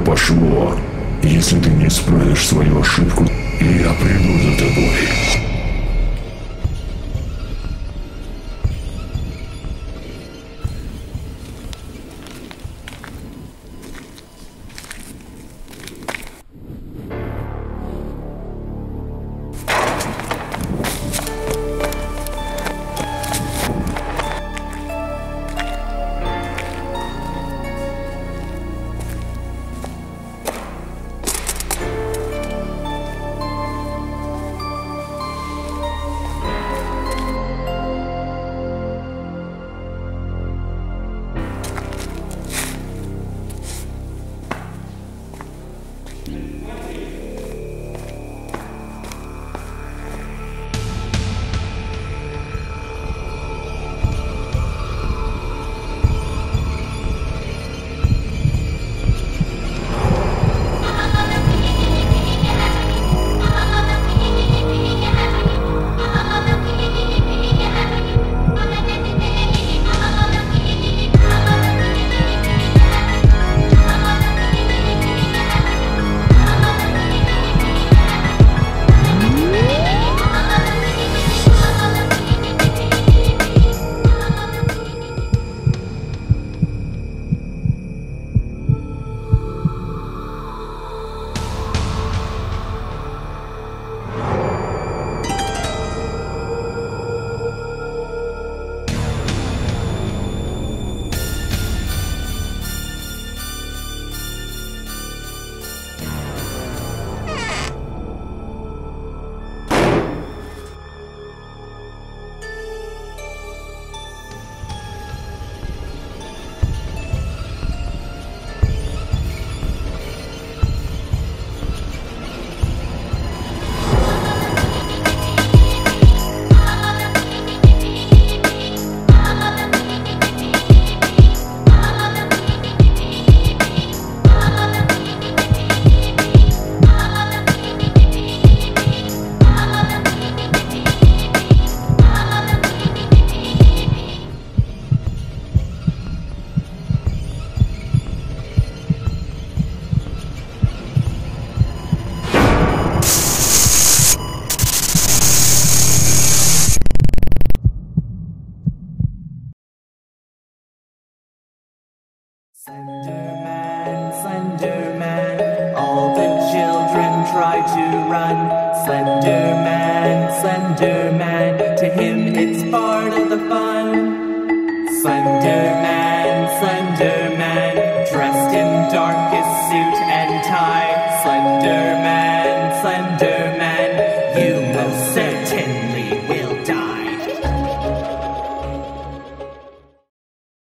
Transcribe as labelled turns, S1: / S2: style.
S1: пошло. Если ты не исправишь свою ошибку, я приду за тобой.
S2: Slenderman, Slenderman, all the children try to run. Slenderman, Slenderman, to him it's part of the fun.